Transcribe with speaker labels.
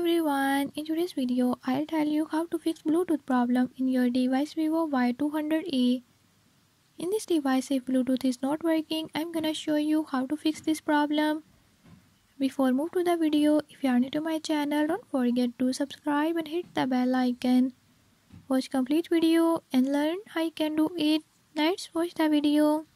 Speaker 1: everyone, in today's video I'll tell you how to fix Bluetooth problem in your device Vivo Y200e. In this device if Bluetooth is not working, I'm gonna show you how to fix this problem. Before move to the video, if you are new to my channel, don't forget to subscribe and hit the bell icon. Watch complete video and learn how you can do it. Let's watch the video.